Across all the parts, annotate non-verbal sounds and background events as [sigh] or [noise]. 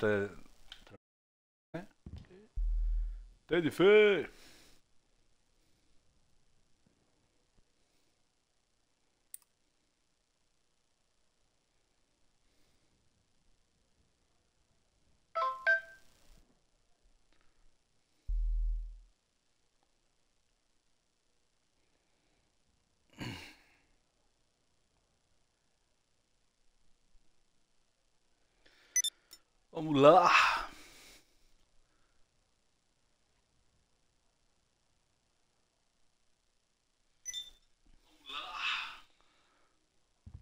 tá. Tem de fé! Vamos lá.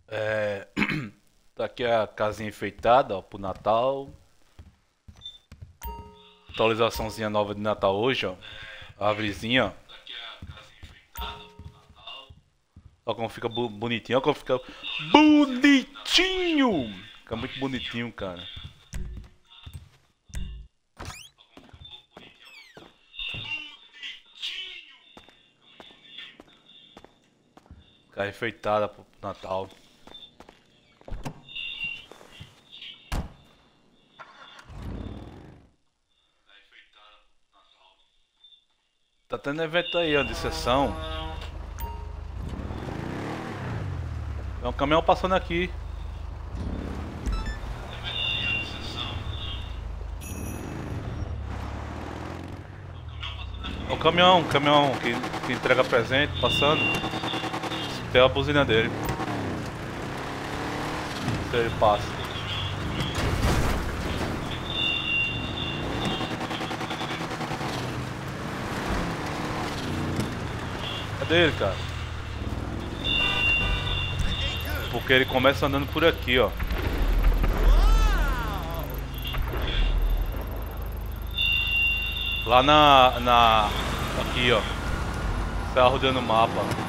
É, [clears throat] tá aqui a casinha enfeitada, ó, pro Natal. Atualizaçãozinha nova de Natal hoje, ó. A árvorezinha, ó. Olha como fica bonitinho, olha como fica bonitinho! Fica muito bonitinho, cara. Ficar enfeitada pro Natal. Tá tendo evento aí, ó, de sessão. Tem um caminhão passando aqui. É o caminhão, caminhão que, que entrega presente, passando. Tem a buzina dele. Se ele passa. Cadê ele, cara? Porque ele começa andando por aqui, ó. Lá na... na... Aqui, ó. Tá rodando o mapa.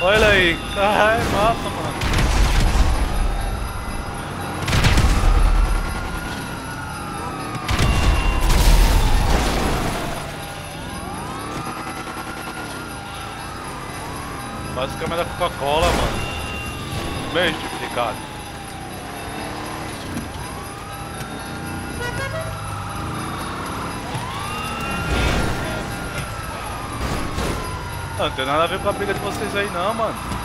Olha aí. Caralho, massa, mano. Faz o câmera da Coca-Cola, mano. Beijo, Ricardo. Não, tem nada a ver com a briga de vocês aí não, mano.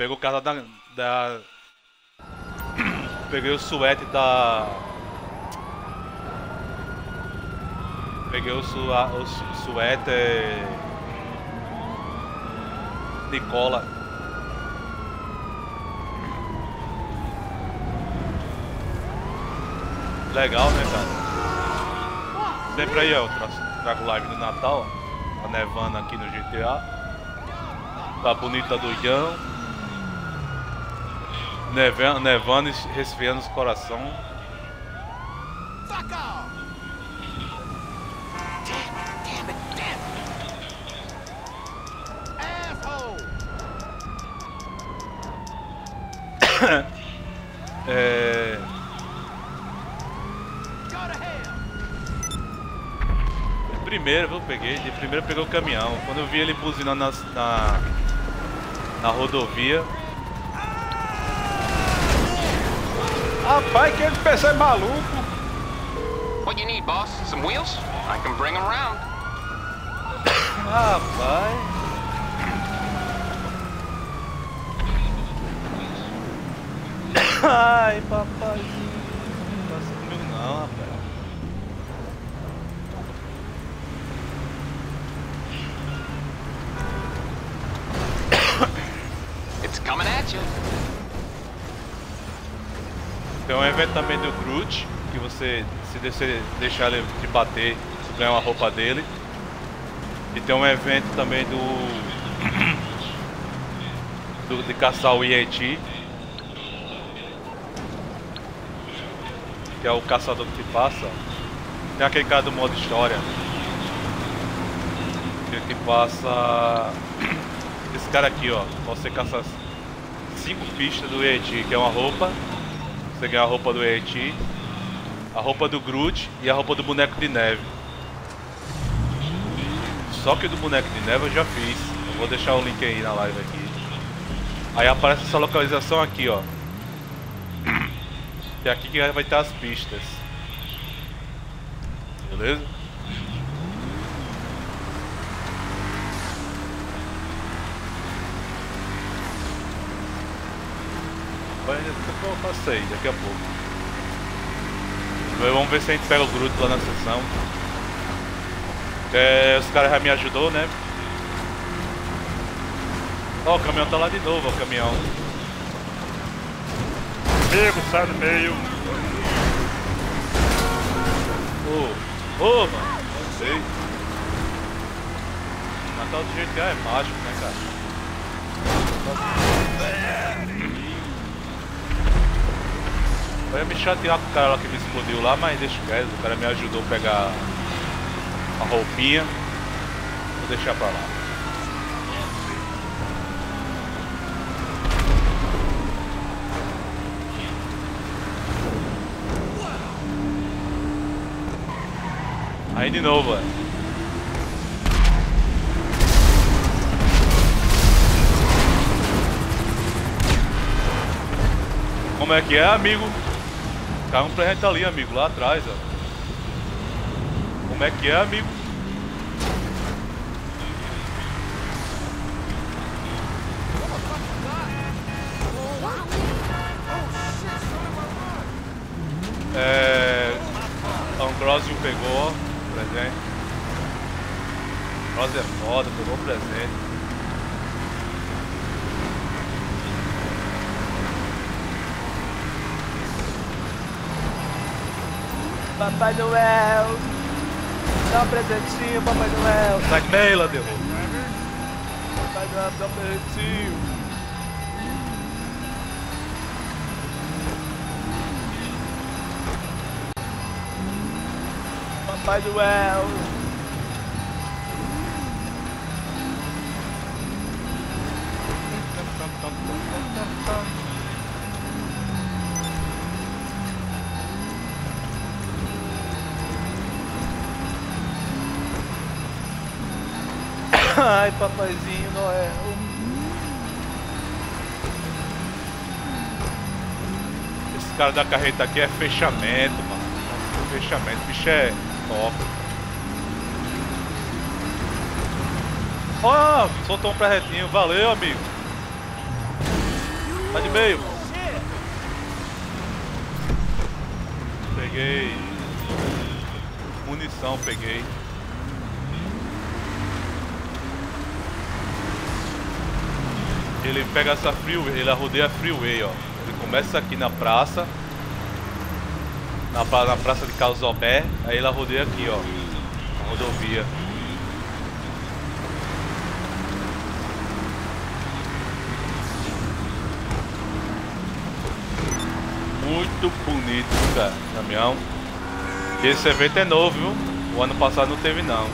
Pegou o casaco da... da... [coughs] Peguei o suéte da... Peguei o, sua... o su- suéter... De cola. Legal, né, cara? Sempre aí, ó, eu tra- trago live no Natal, ó. Tá nevando aqui no GTA. Tá bonita do Ian. Nevando, nevando e resfriando os coração. [coughs] É, de primeiro, viu? Peguei. De primeiro eu peguei o caminhão. Quando eu vi ele buzinando nas- na, na rodovia. Rapaz, que pensa é maluco. What you need, boss? Some wheels? I can bring them around. Rapaz. [coughs] Ai, papaizinho. Evento também do Groot, que você, se você deixar ele te bater, você ganha uma roupa dele. E tem um evento também do. [coughs] do de caçar o Yeti. Que é o caçador que passa. Tem aquele cara do modo história. Que, que passa. [coughs] Esse cara aqui, ó. Você caça cinco pistas do Yeti, que é uma roupa. Você ganha a roupa do Yeti, a roupa do Groot e a roupa do boneco de neve. Só que do boneco de neve eu já fiz. Eu vou deixar o link aí na live aqui. Aí aparece essa localização aqui, ó. É aqui que vai ter as pistas. Beleza? Eu passei daqui a pouco. Vamos ver se a gente pega o Groot lá na sessão. É, os caras já me ajudou, né? Ó, o caminhão tá lá de novo, ó, o caminhão. Amigo, sai do meio. Ô, ô, mano, não sei. Matar do jeito que é, é mágico, né, cara? Eu ia me chatear com o cara lá que me explodiu lá, mas deixa quieto, o cara me ajudou a pegar a roupinha. Vou deixar pra lá. Aí de novo, velho. Como é que é, amigo? Tá um presente ali, amigo, lá atrás, ó. Como é que é, amigo? É. Ambrosio pegou presente. Ambrosio é foda, pegou presente. Papai Noel, dá um presentinho, Papai Noel. Meila, deu. Papai Noel, dá um presentinho. Papai Noel. Ai, papaizinho Noel. Esse cara da carreta aqui é fechamento, mano. Fechamento, o bicho é top. Ó, soltou um pré-retinho, valeu, amigo. Tá de meio. Peguei. Munição, peguei. Ele pega essa freeway, ele rodeia a freeway, ó. Ele começa aqui na praça. Na, pra- na praça de Calzobé, aí ela rodeia aqui, ó. A rodovia. muito bonito, cara. Caminhão. Esse evento é novo, viu? O ano passado não teve não.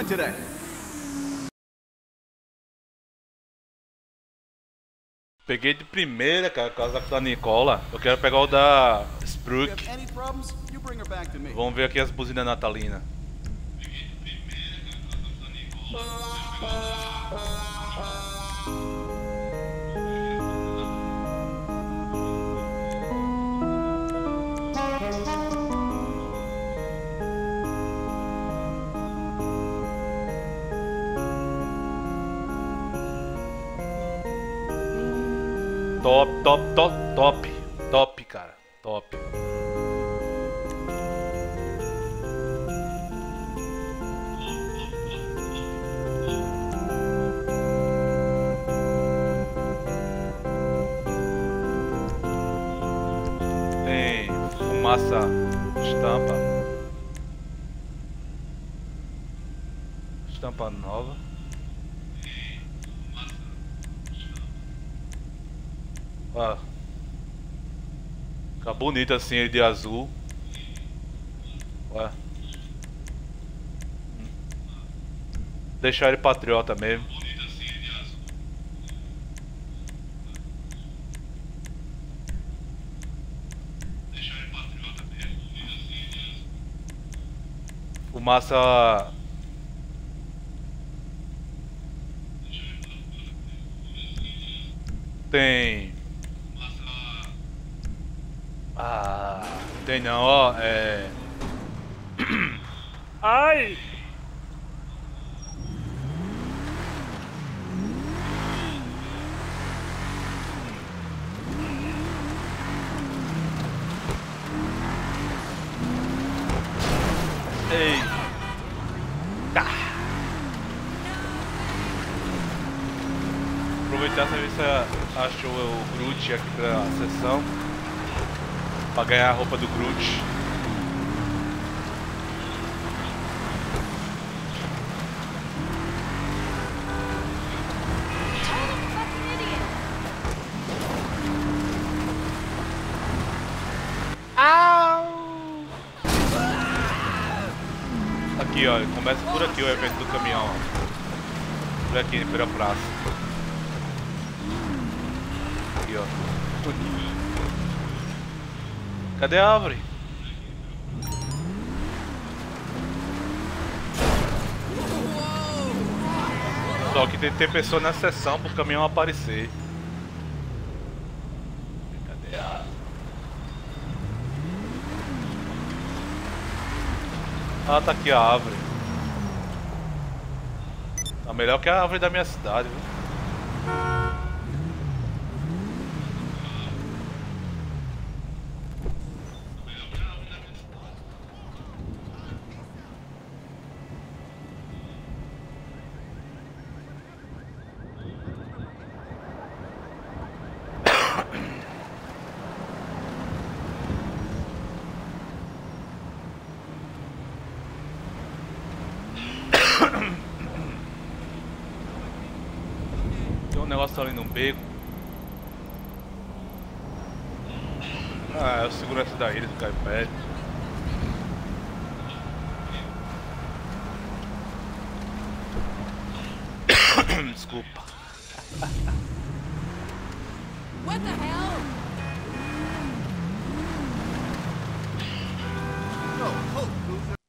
In today? Peguei de primeira, cara, por causa da Nicola. Eu quero pegar o da Spruik. Vamos ver aqui as buzinas natalinas. Top. Top, bonito assim ele de azul. Ué. Deixar ele patriota mesmo. Fumaça. Tem. Tem não, ó, é. Ai! Ei. Tá. Aproveitar ver se achou o Groot aqui pra sessão. Pra ganhar a roupa do Groot. Aqui, ó, começa por aqui o evento do caminhão. ó. Por aqui, pela praça. Aqui, ó. Cadê a árvore? Só que tem que ter pessoa na sessão pro caminhão aparecer. Cadê a árvore? Ah, tá aqui a árvore. Tá melhor que a árvore da minha cidade, viu? hope, loser.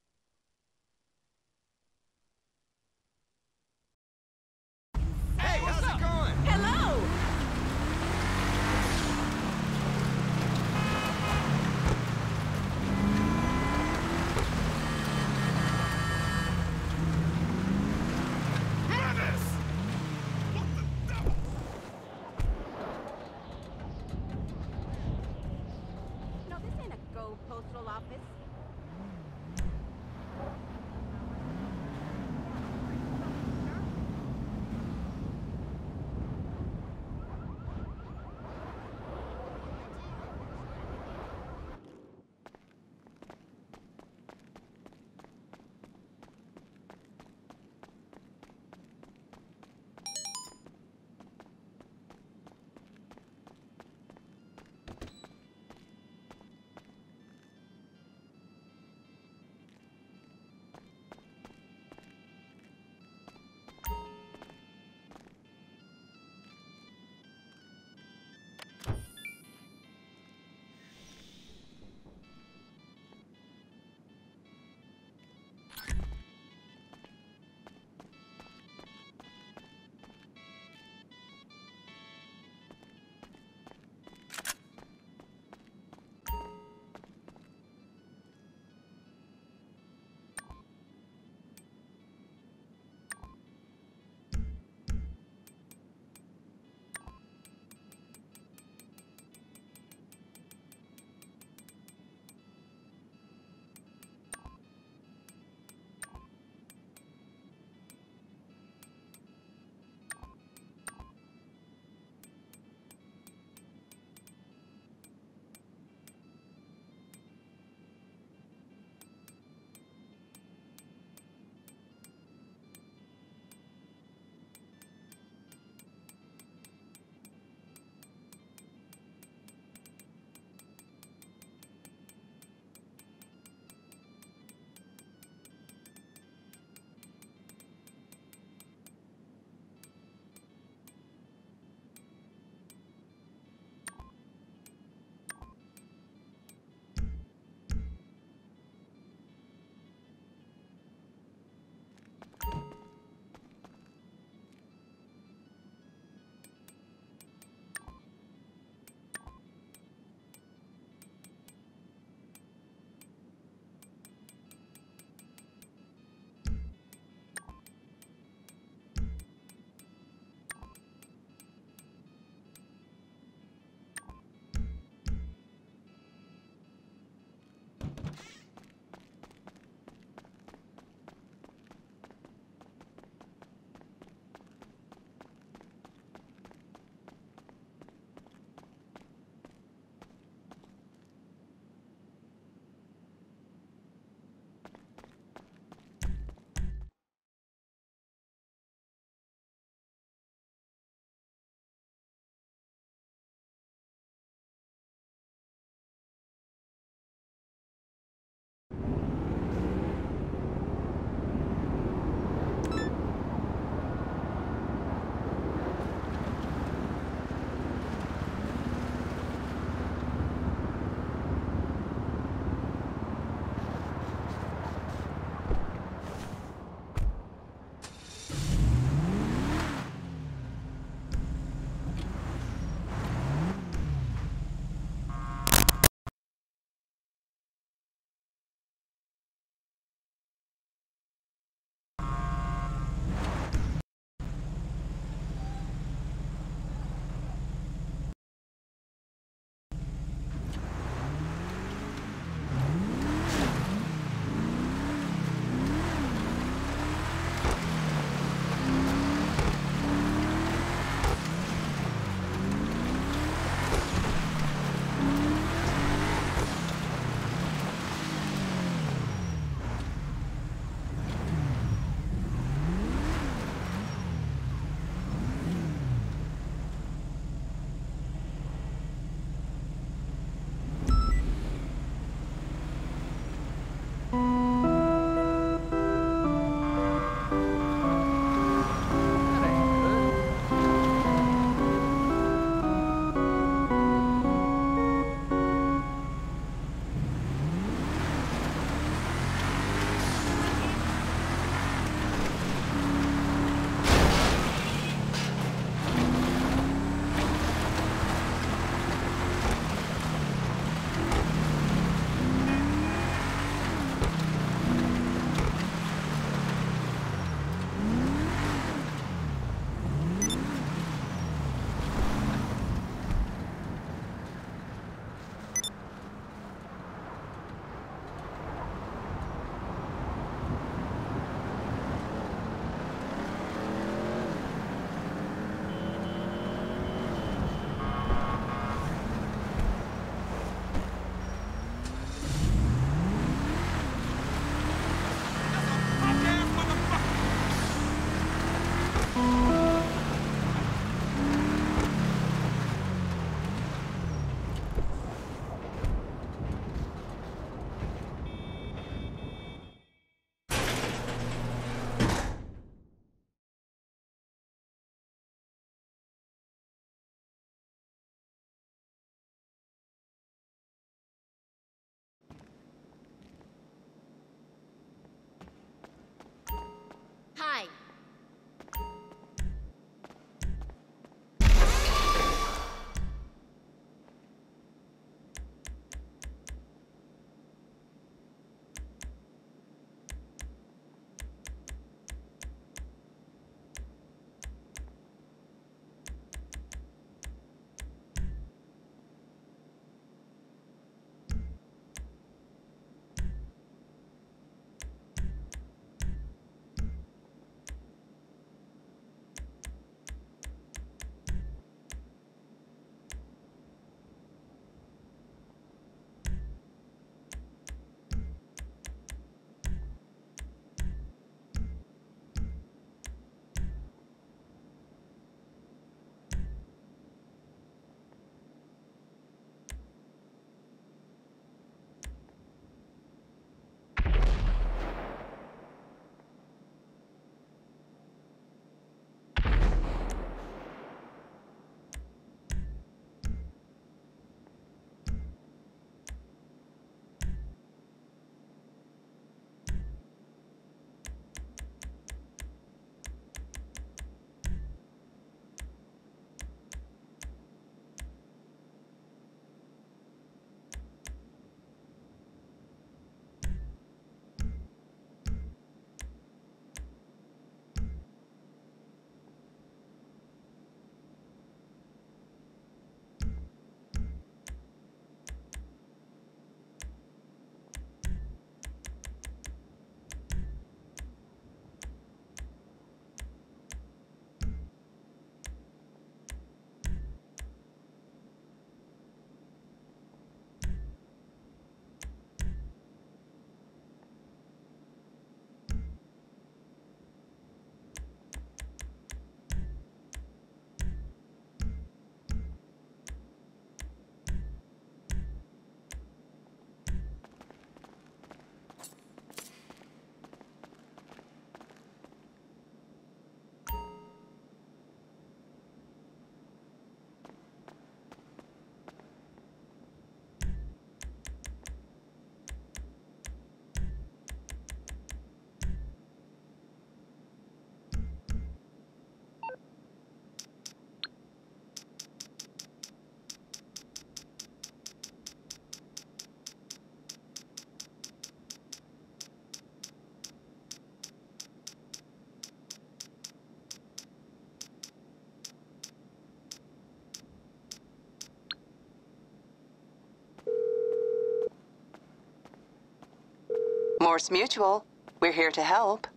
Norse Mutual. We're here to help.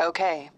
Okay.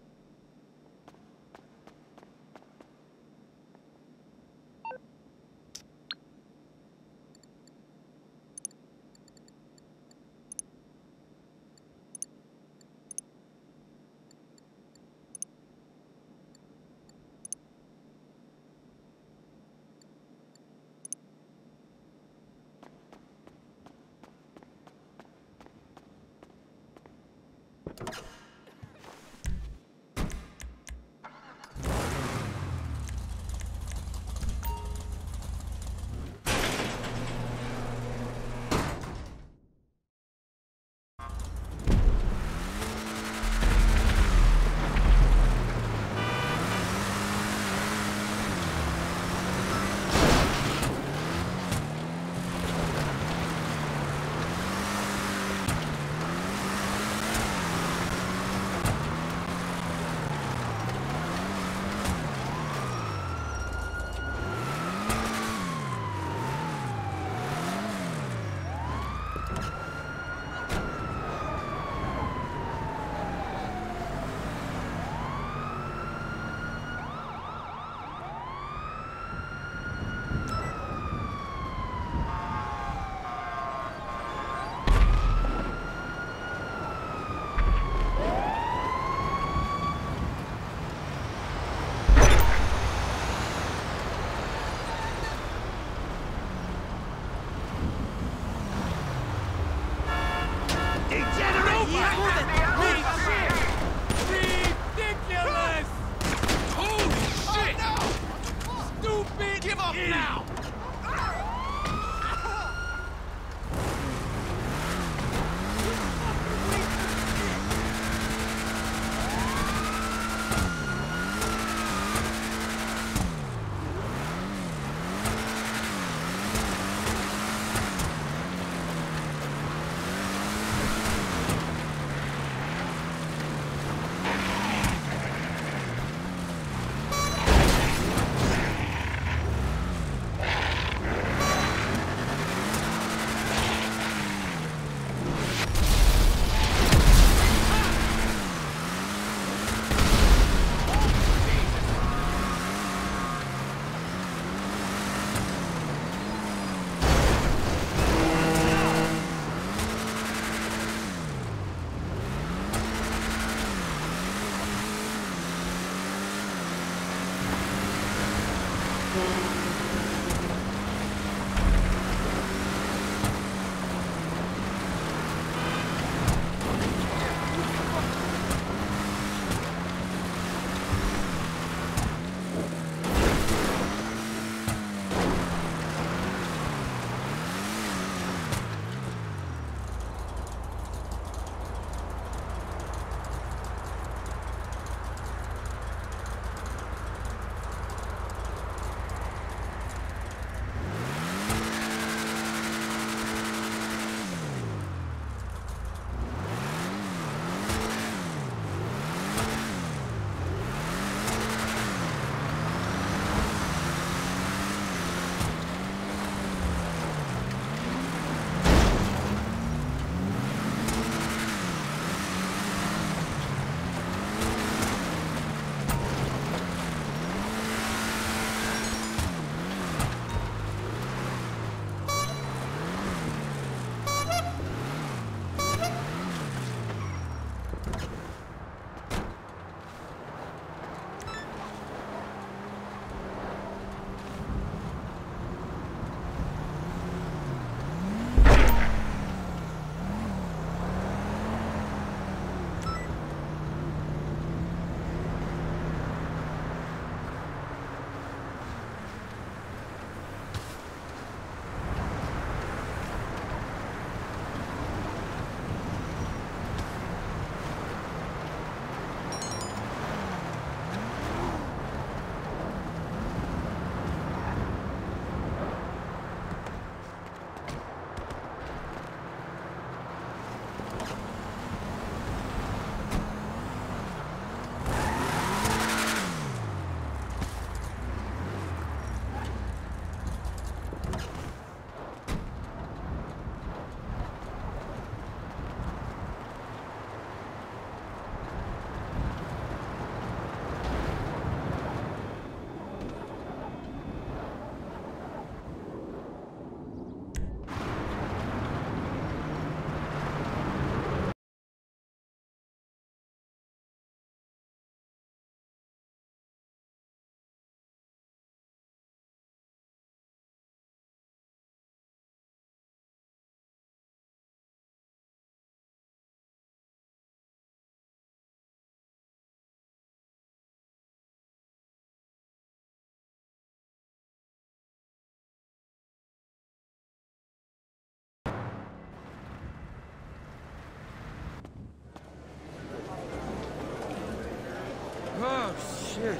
Shit.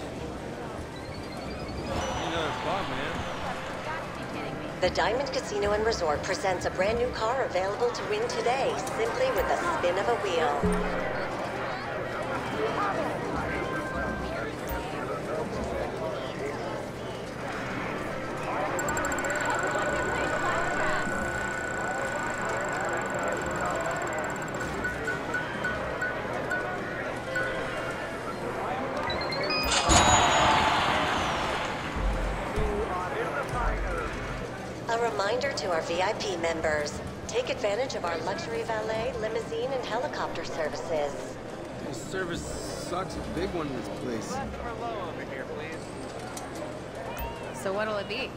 Another spot, man. The Diamond Casino and Resort presents a brand new car available to win today, simply with the spin of a wheel. VIP members take advantage of our luxury valet, limousine, and helicopter services. This service sucks a big one in this place. So what'll it be?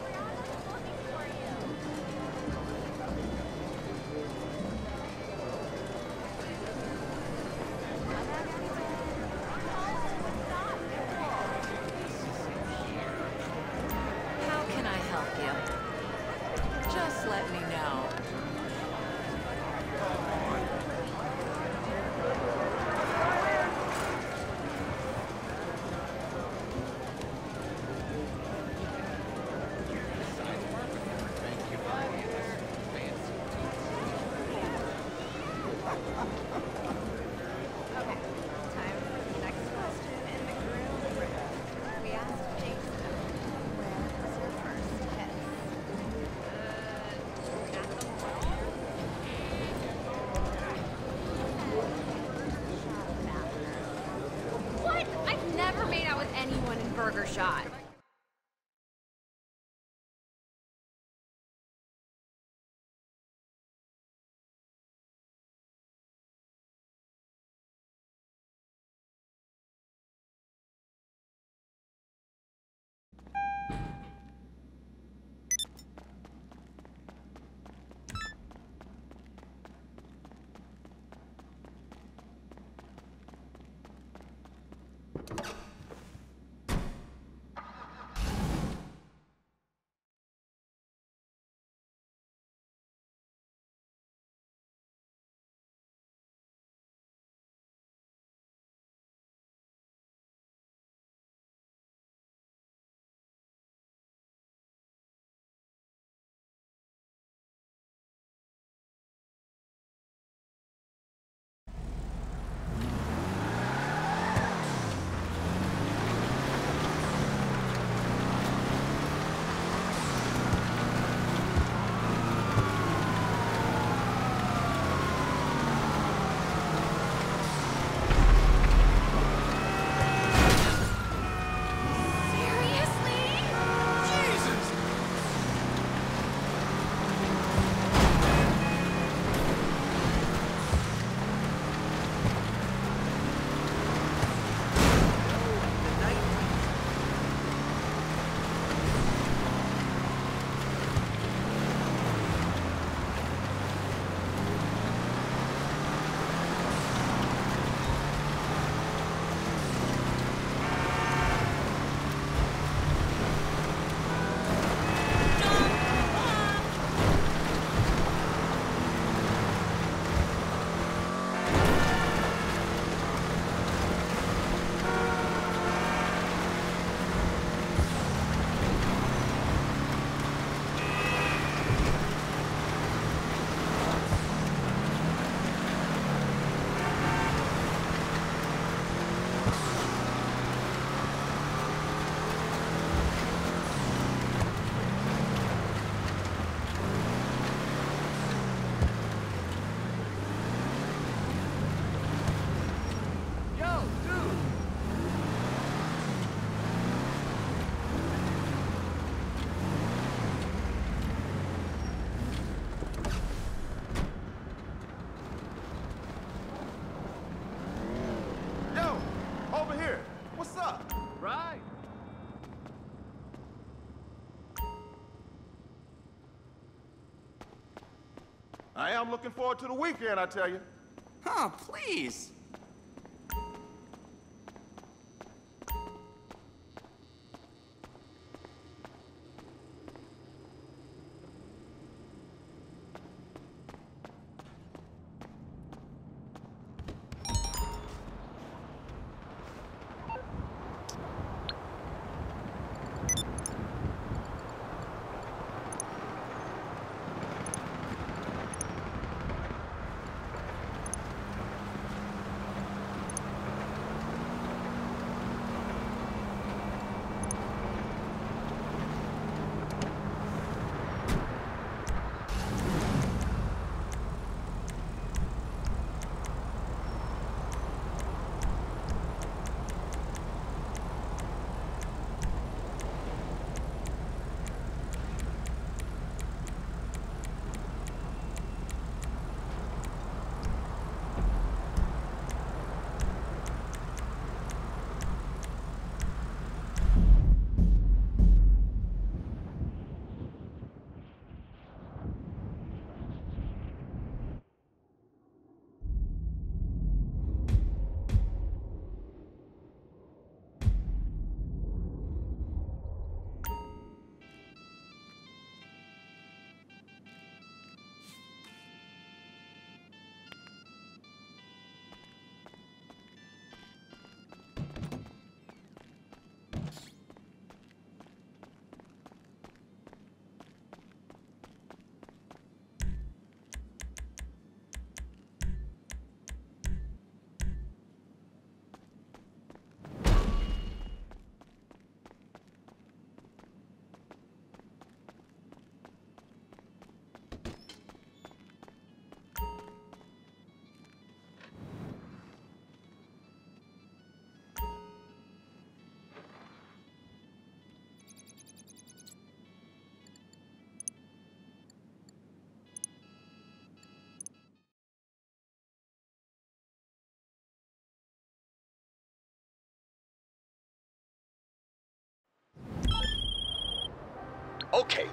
I am looking forward to the weekend, I tell you. Huh, please.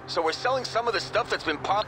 So we're selling some of the stuff that's been pop.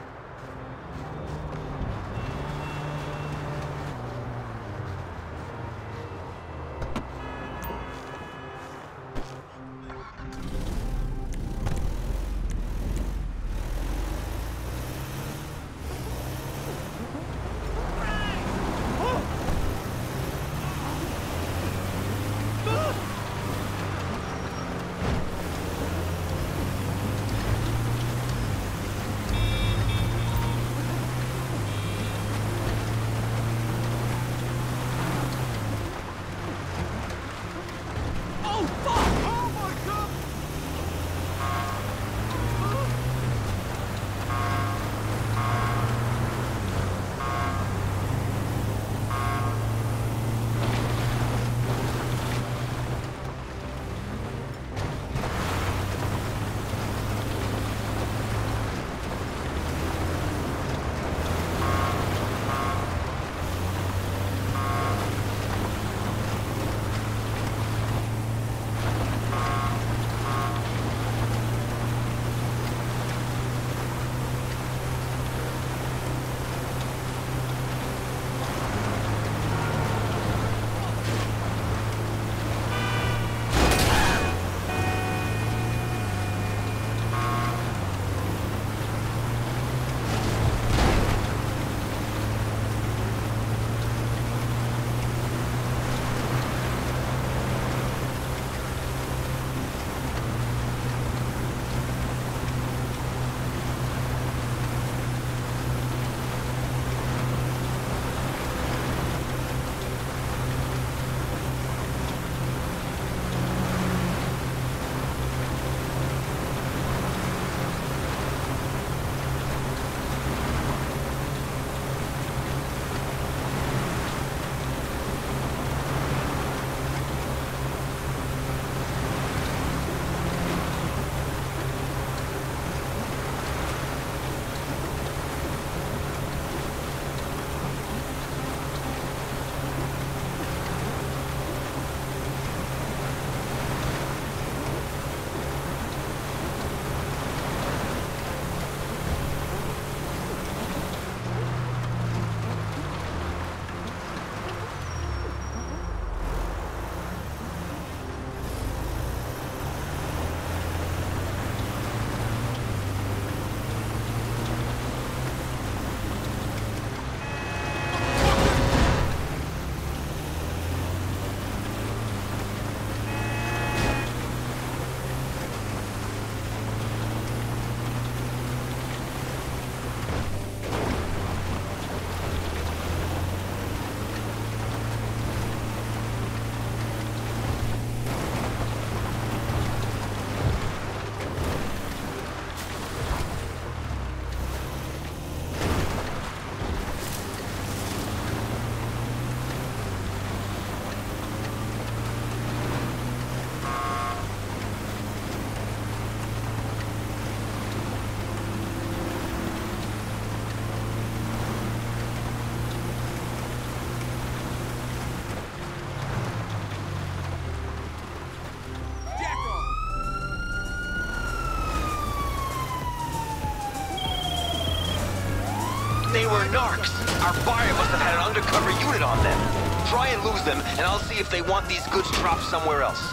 Narcs. Our buyer must have had an undercover unit on them. Try and lose them, and I'll see if they want these goods dropped somewhere else.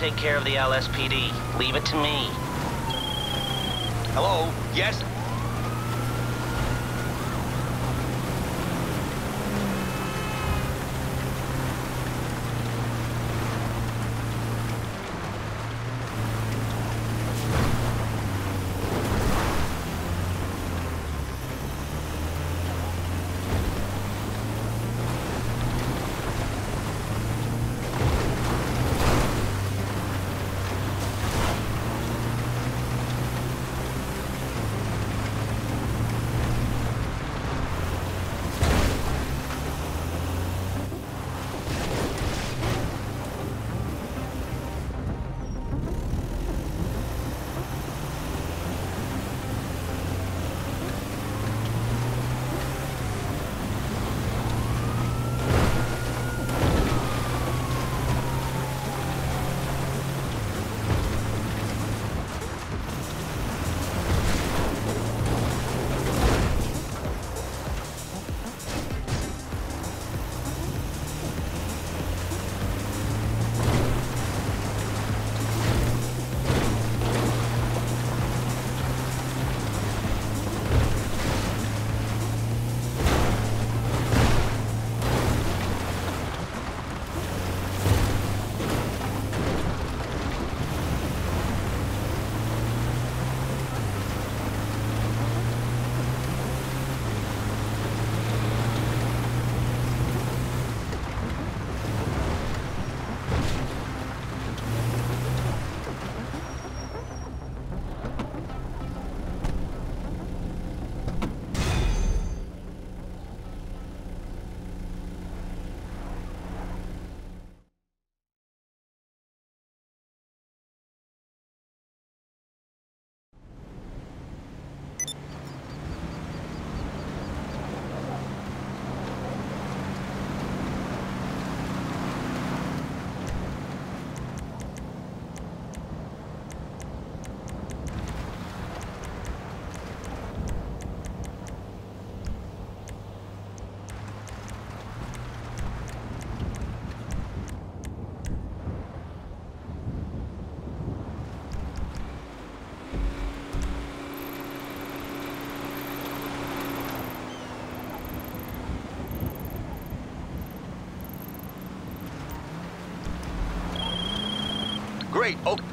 Take care of the LSPD. Leave it to me. Hello? Yes? Great. Okay.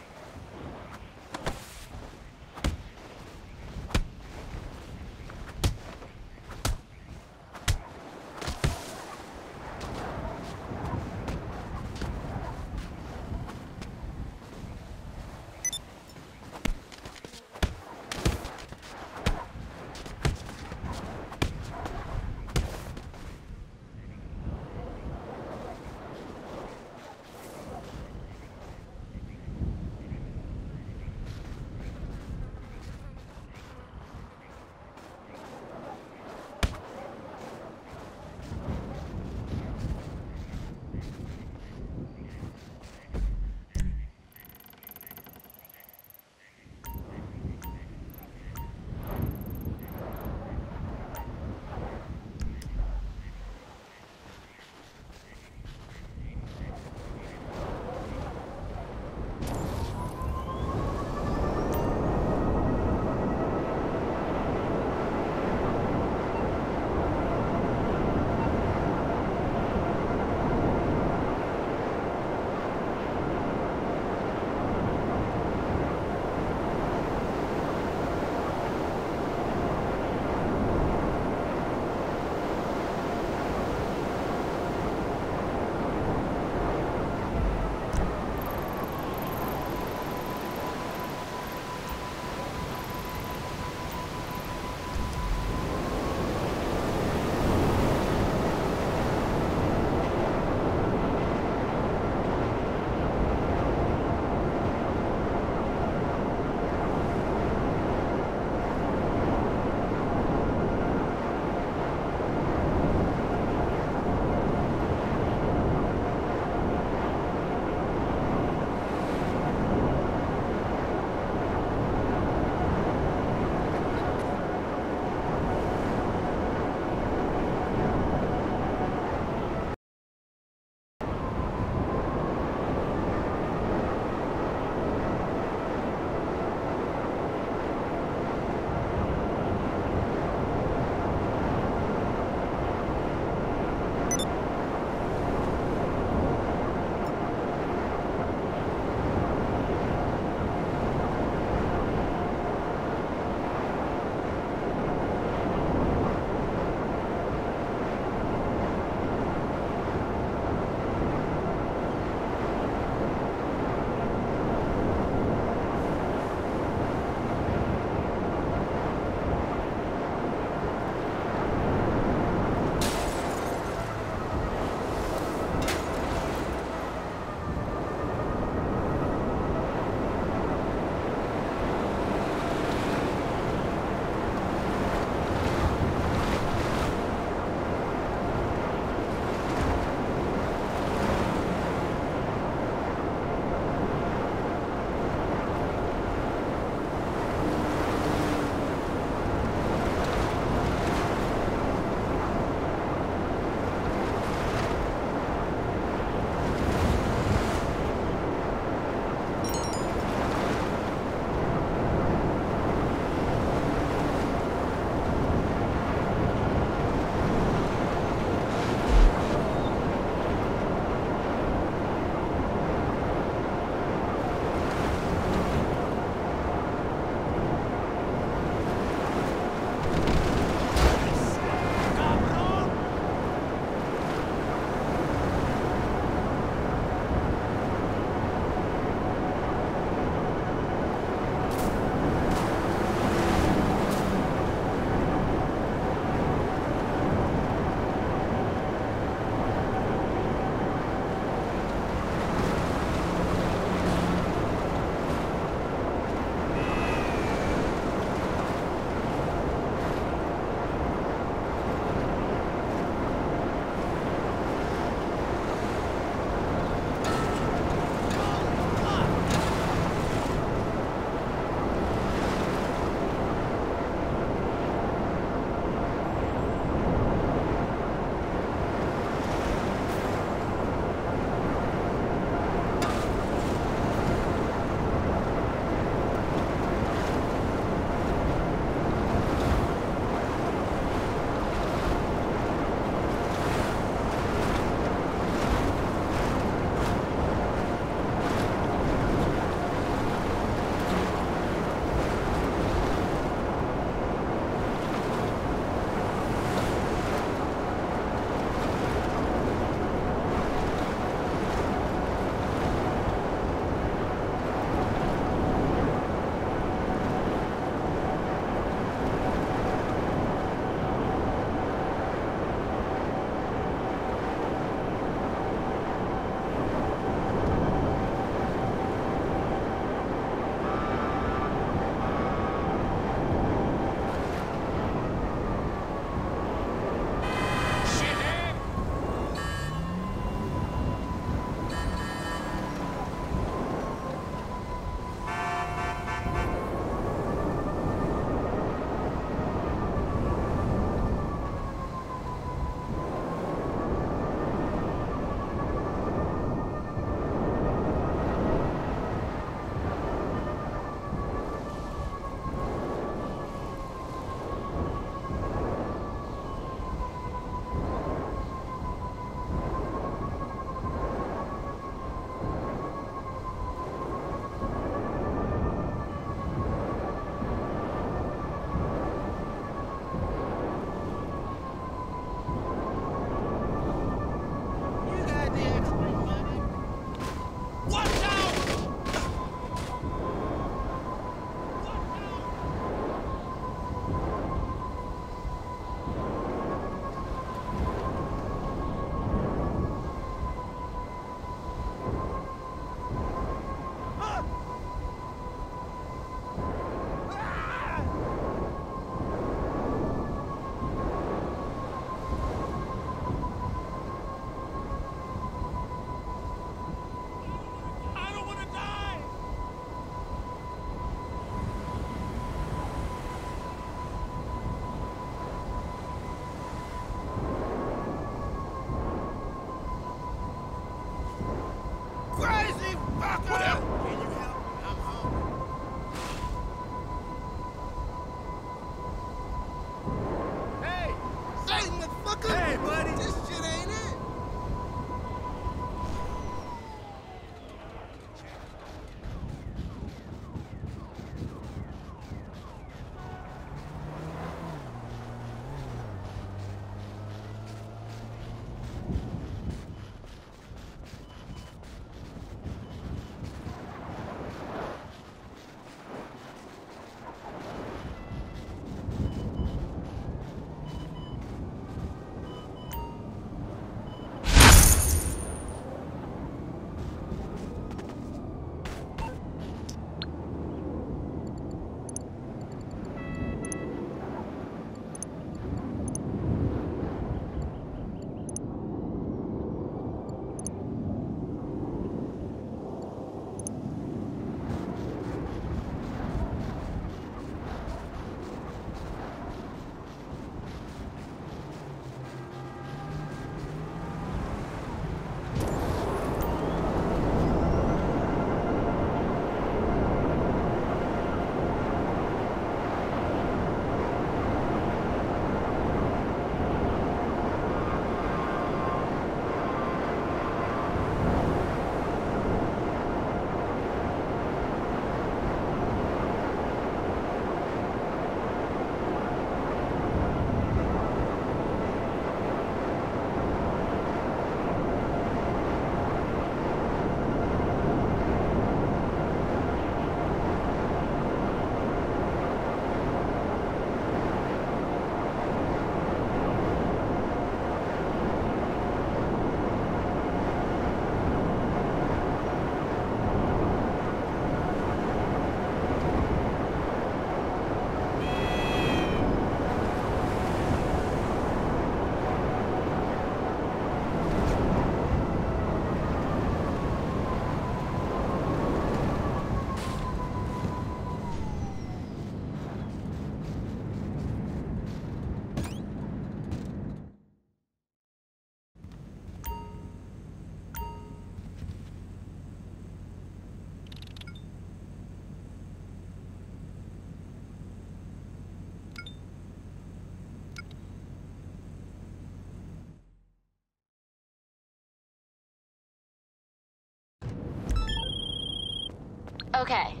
Okay.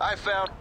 I found...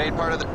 Made part of the...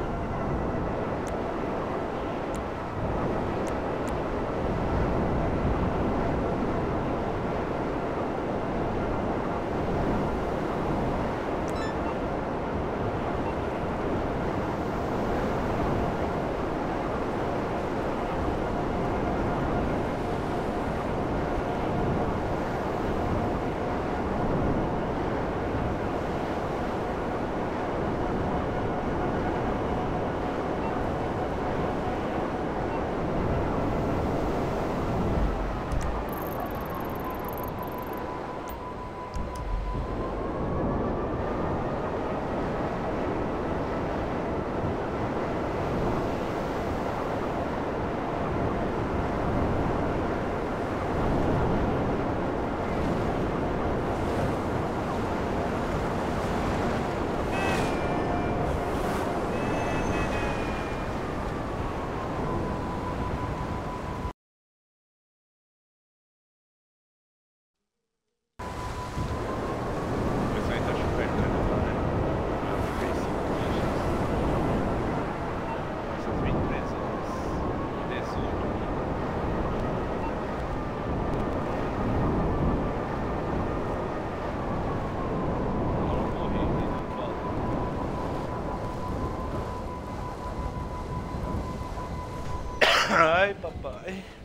fala. Ai, papai.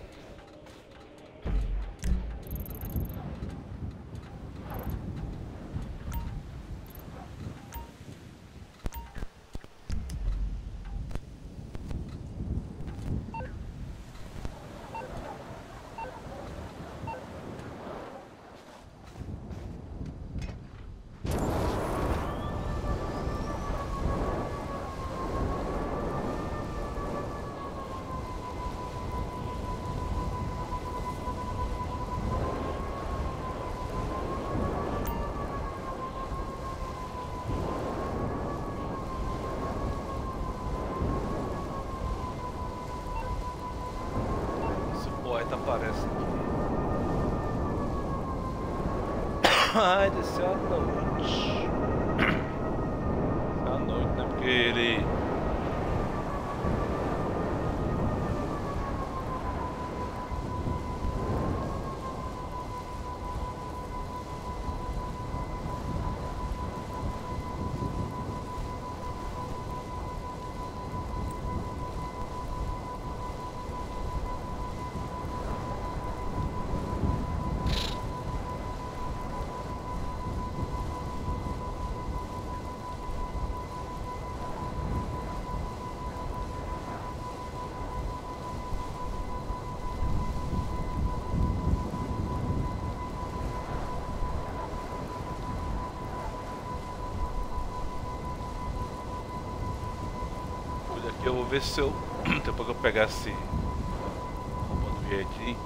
Ver se eu. [clears throat] Depois que eu pegar esse. do Yeti.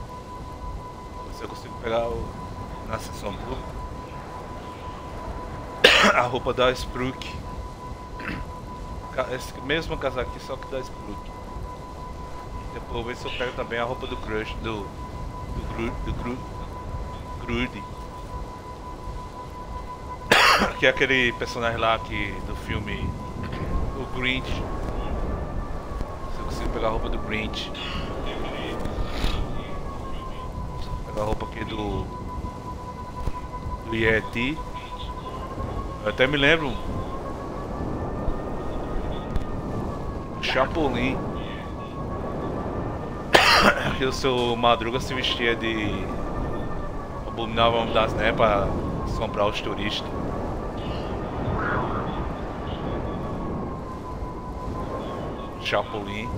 Se eu consigo pegar o, na seção blue. [coughs] A roupa da Spruik. Esse mesmo casaco só que da Spruik. Depois eu ver se eu pego também a roupa do Crush. Do. Do Gru. Do Gru. Grudy. [coughs] Que é aquele personagem lá que, do filme. [coughs] O Grinch. Pegar a roupa do Grinch. Pegar a roupa aqui do. Do Yeti. Eu até me lembro. O Chapolin. [coughs] Que o seu Madruga se vestia de. Abominável das Neves para assombrar os turistas. Chapolin.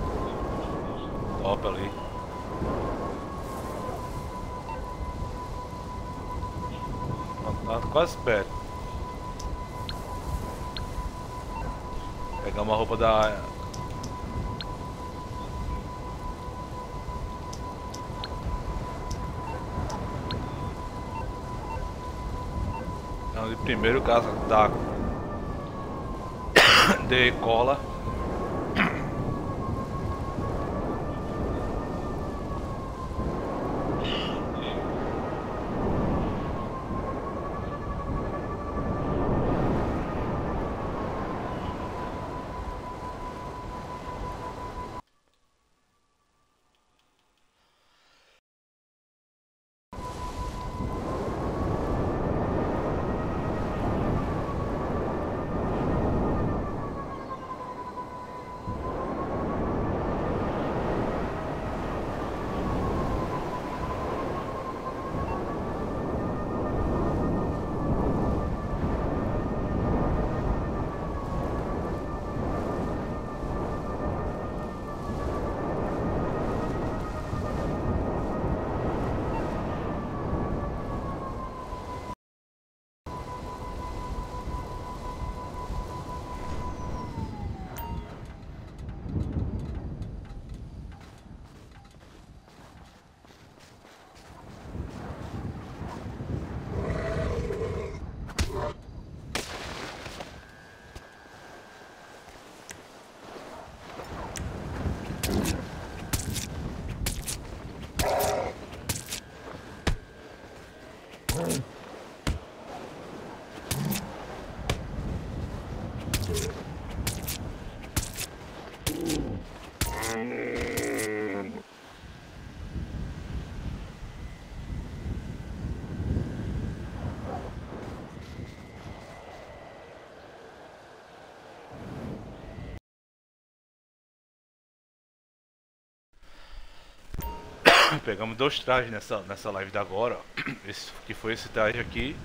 Top ali. Tá quase perto. Pegar uma roupa da. De primeiro caso da. De cola. Pegamos dois trajes nessa, nessa live da agora. Esse, que foi esse traje aqui.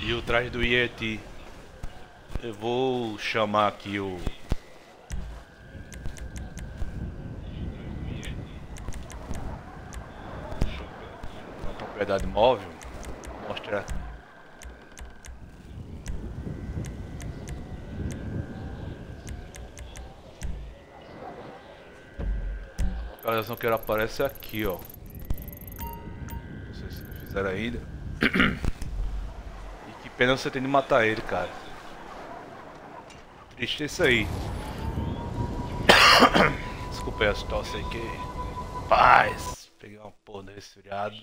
E o traje do Yeti. Eu vou chamar aqui o. Uma propriedade móvel. Vou. A localização que ele aparece é aqui, ó. Não sei se fizeram ainda. E que pena você tem de matar ele, cara. Triste isso aí. [coughs] Desculpa aí as tosse aí que. Paz! Peguei uma porra resfriado.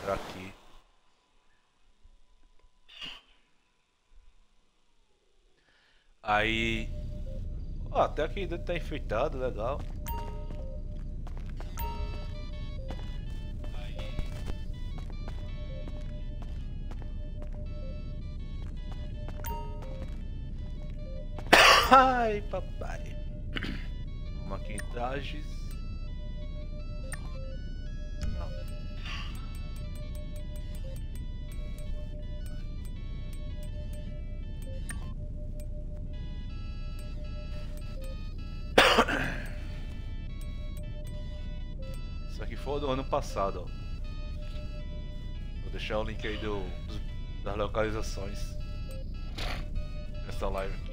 Entrar aqui. Aí. Ó, até aqui dentro tá enfeitado, legal. Ai, papai. Passado, ó. Vou deixar o link aí do, das localizações nessa live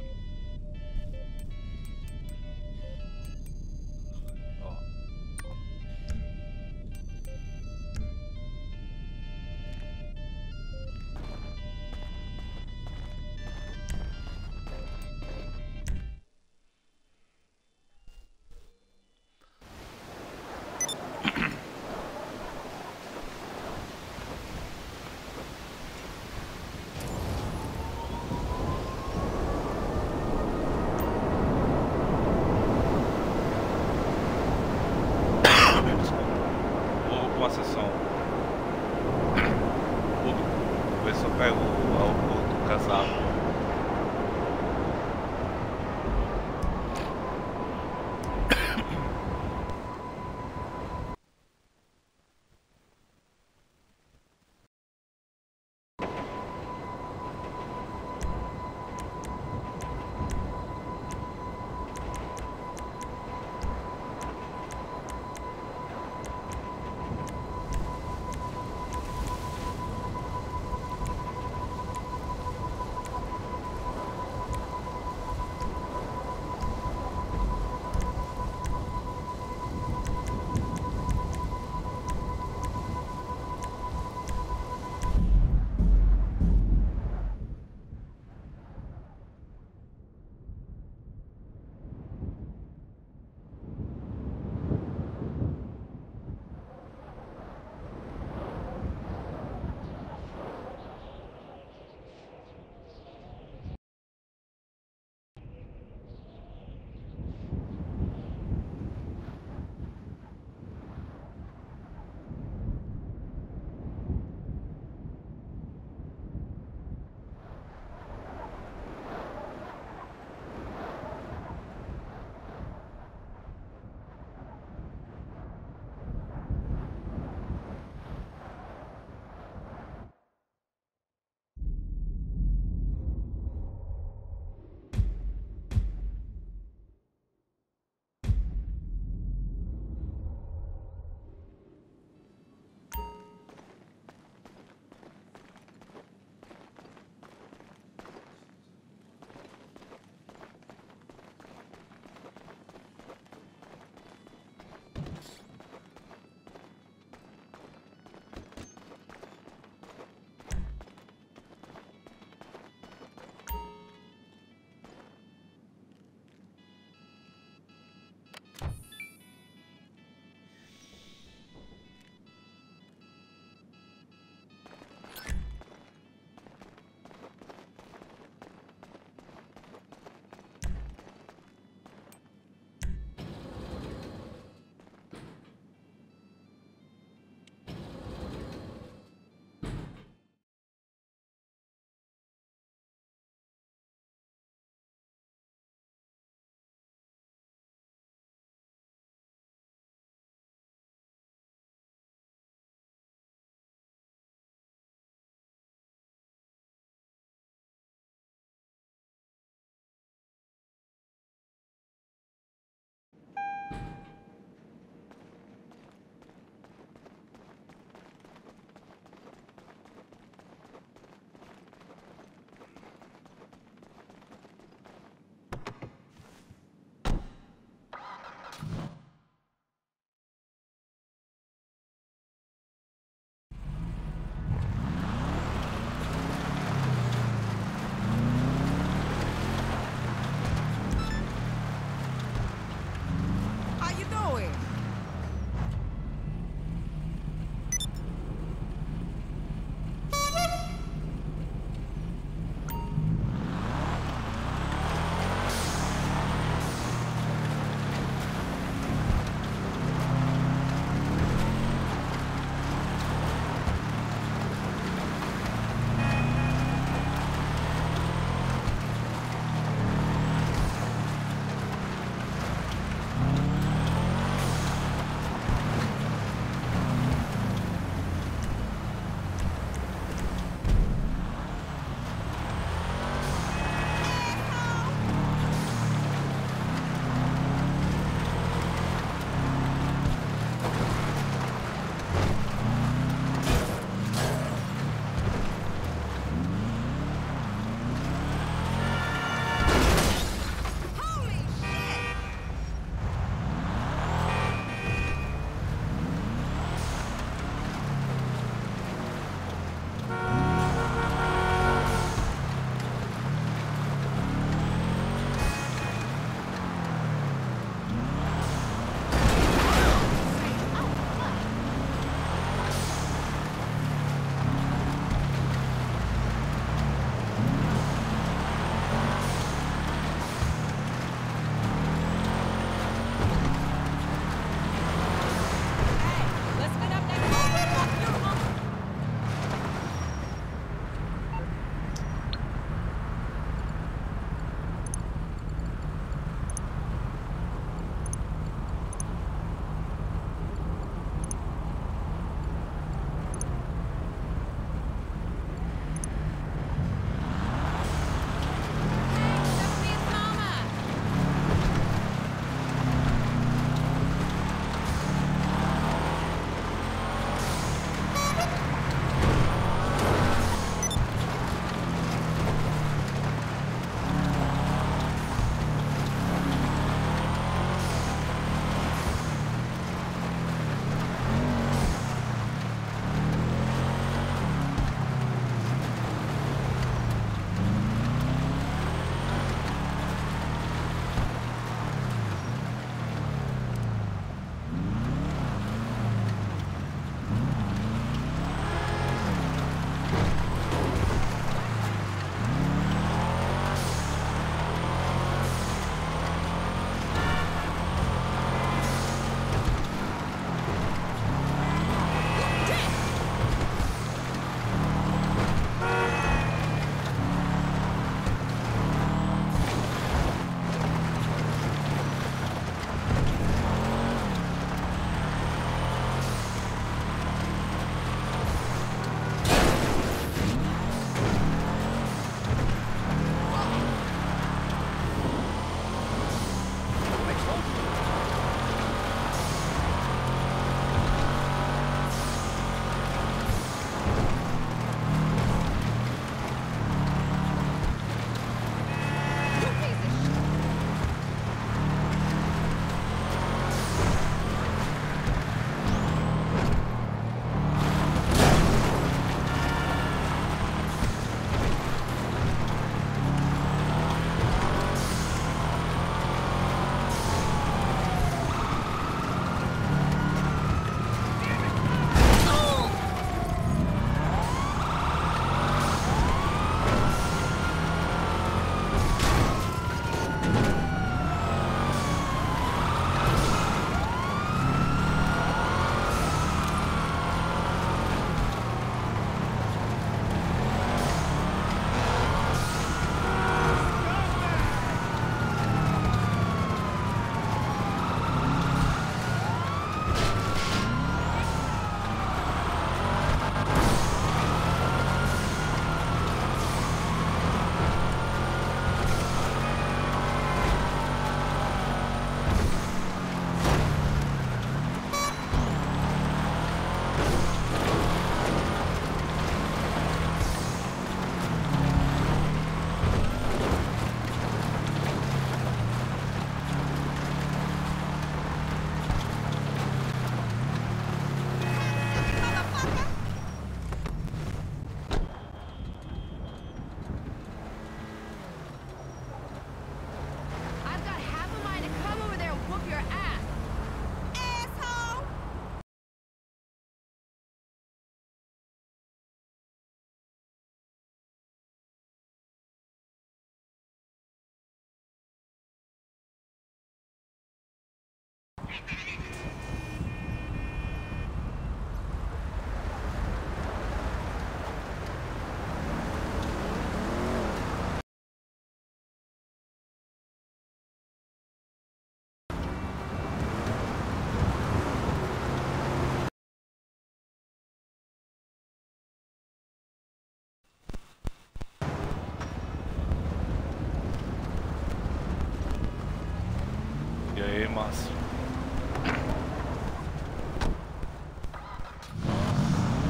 massa.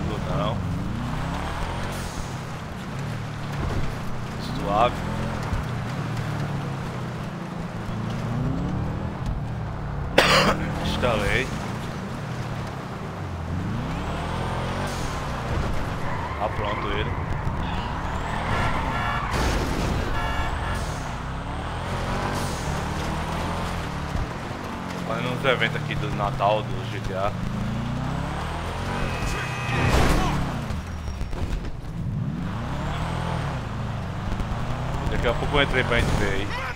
Tudo não. Suave. Instalei. Tá pronto ele. Uns eventos aqui do Natal do GTA. Daqui a pouco eu entrei pra gente ver aí.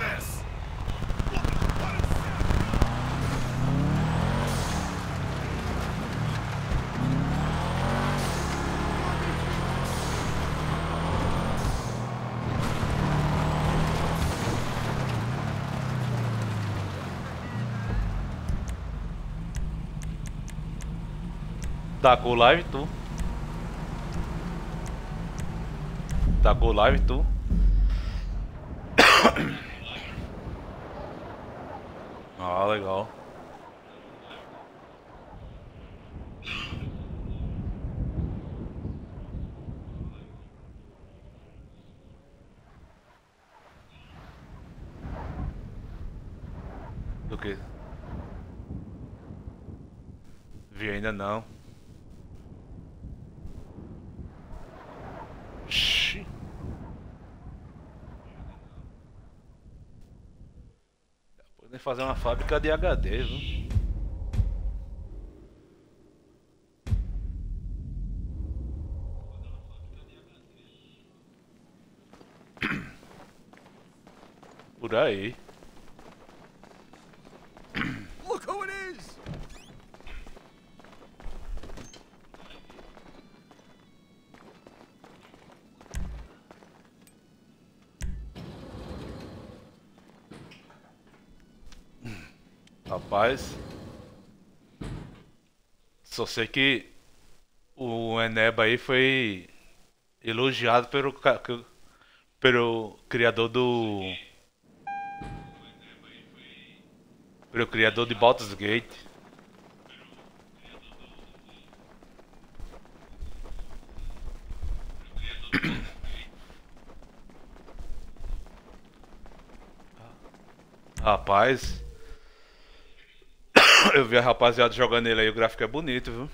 Tacou live tu. Tacou live tu. [coughs] Ah, legal. Do que? Vi ainda não. Fazer uma fábrica de HD, viu? Por aí. Só sei que o Eneba aí foi elogiado pelo, pelo criador do. Pelo criador de Baldur's Gate. [coughs] Rapaz. [coughs] Eu vi a rapaziada jogando ele aí, o gráfico é bonito, viu?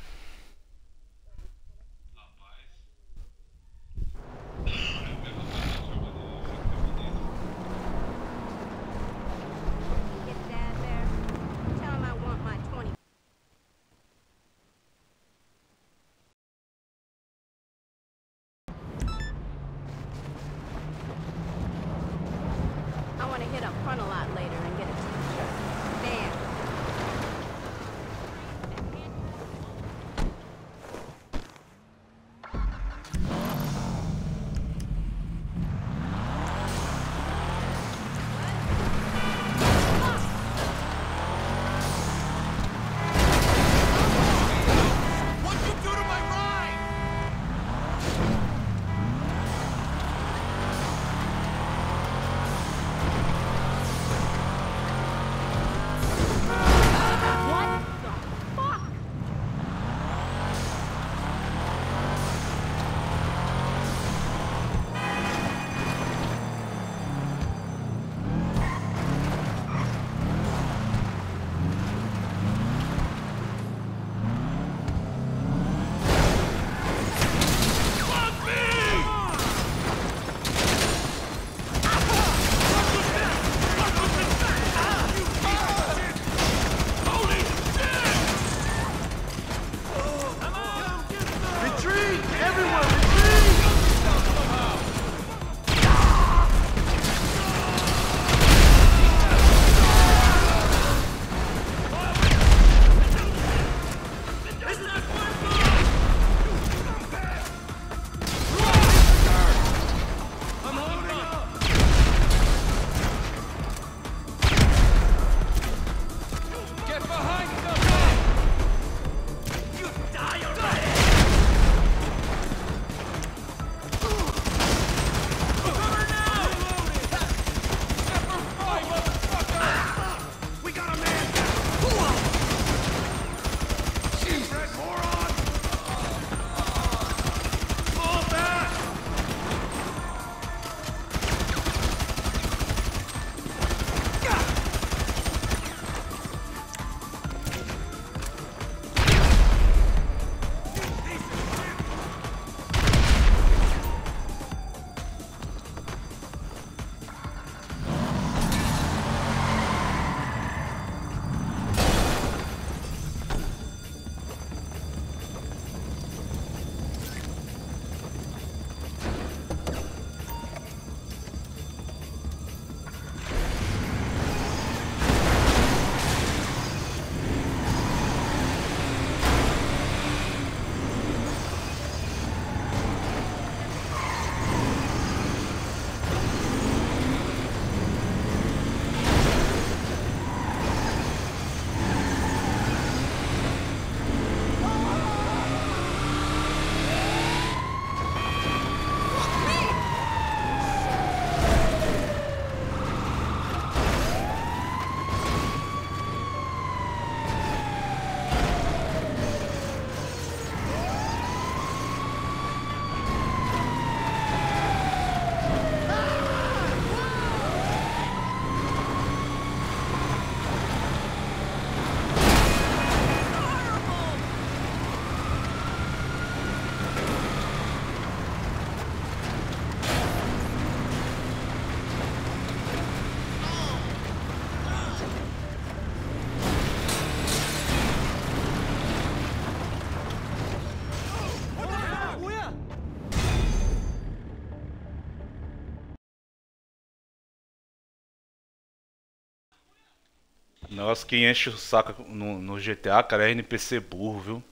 Negócio que enche o saco no, no GTA, cara, é NPC burro, viu?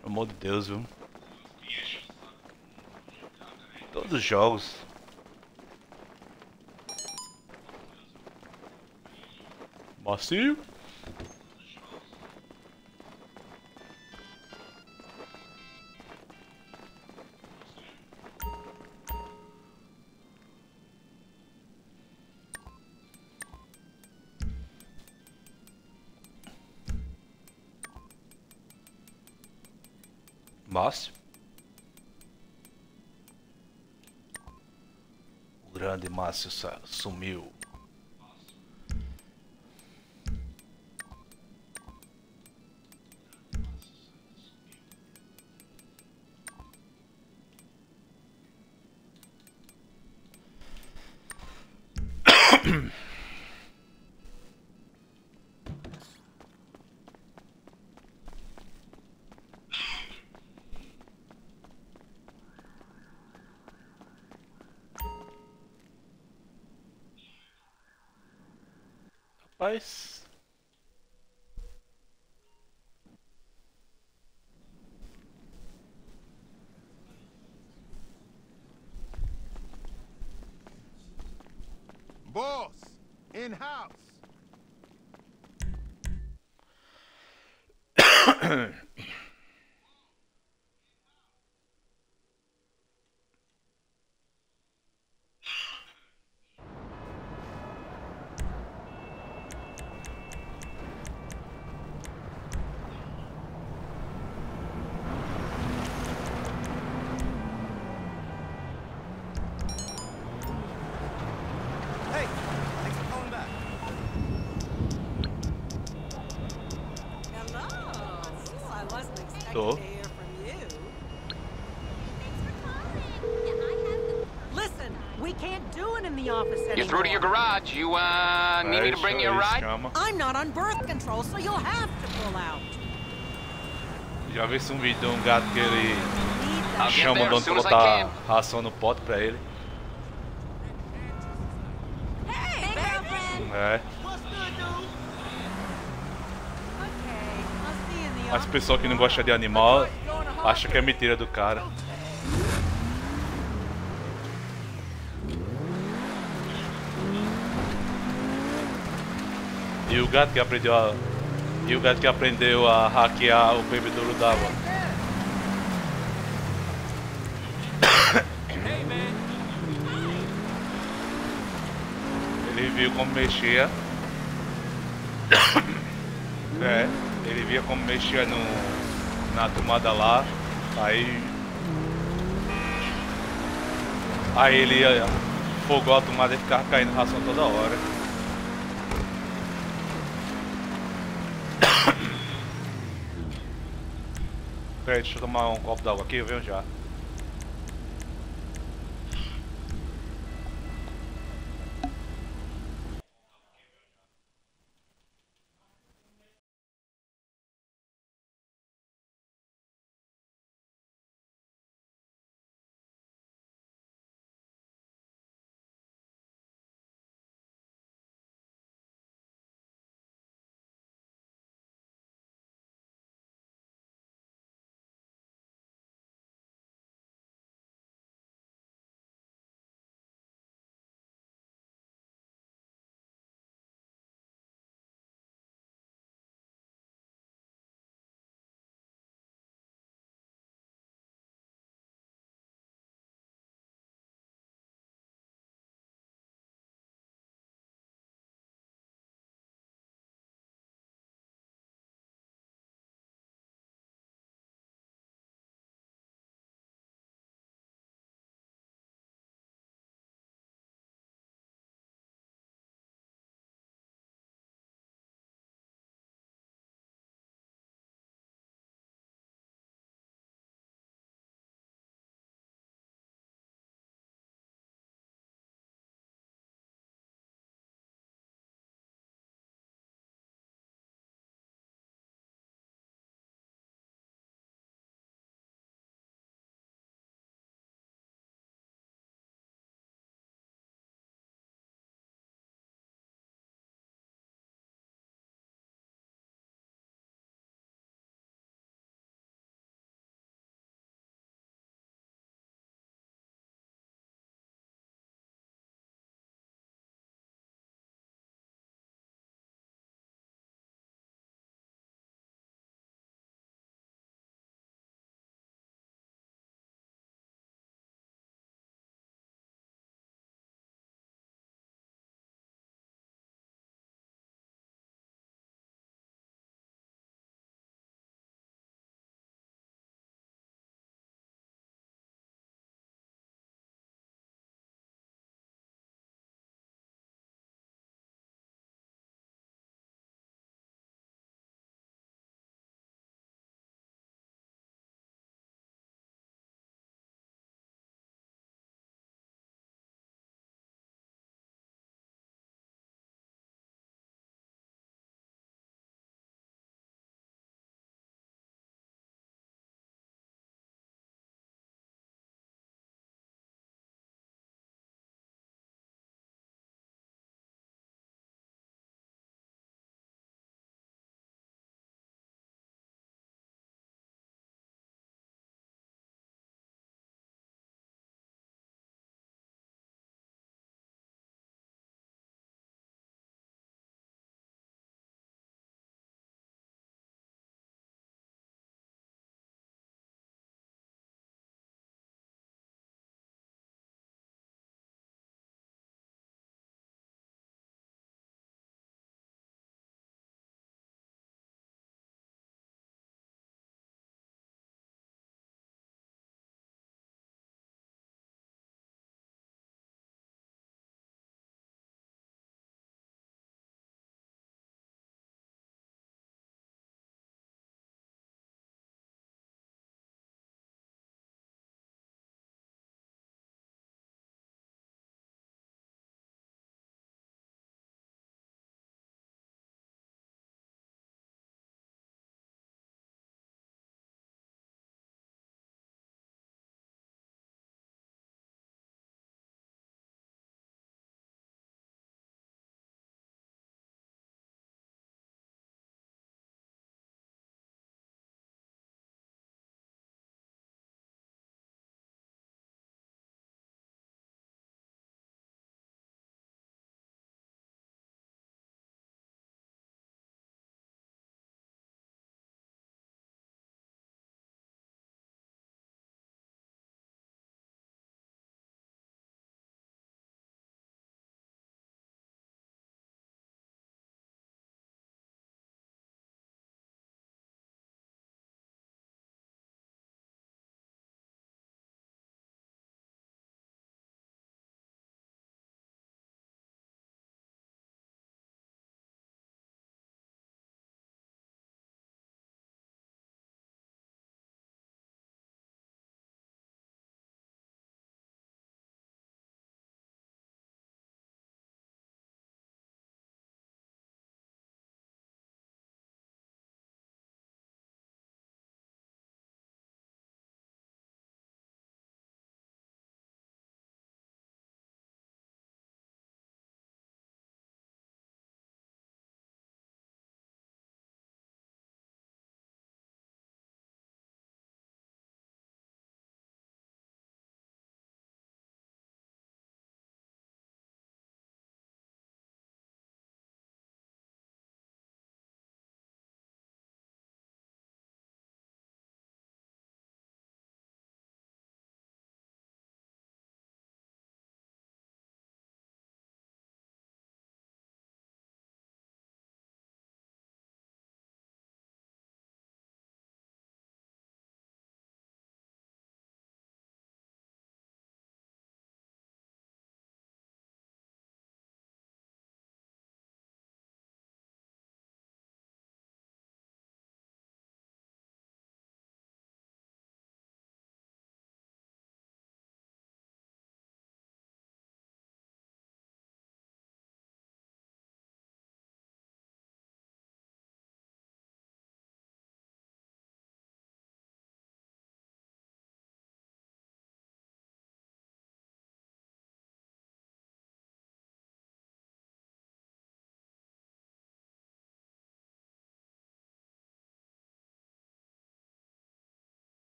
Pelo amor de Deus, viu? Todos os jogos. Macio. Sa- sumiu. Rapaz. Through to your garage. You, uh, need me to bring you a ride? I'm not on birth control, so you'll have to pull out. Já vi um vídeo de um gato que ele chama o dono pra botar ração no pote pra ele. É. As pessoas que não gostam de animal acham que é mentira do cara. E o gato que aprendeu a. E o gato que aprendeu a hackear o bebedouro d'água. Ele viu como mexia. É, ele via como mexia no, na tomada lá. Aí. Aí ele ia, fogou a tomada e ficava caindo ração toda hora. Peraí, deixa eu tomar um copo d'água aqui, venho já.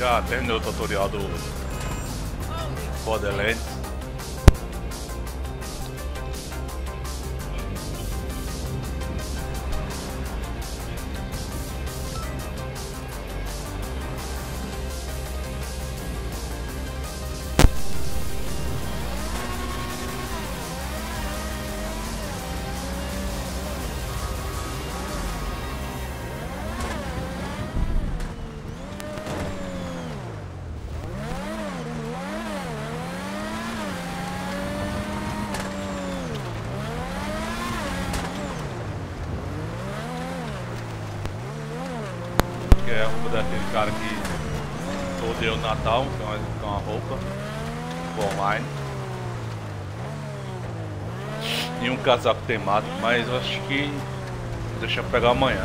Já terminei o tutorial do Borderlands. Casaco temático, mas eu acho que deixa eu pegar amanhã.